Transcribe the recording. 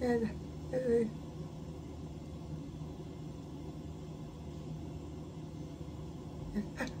and uh, and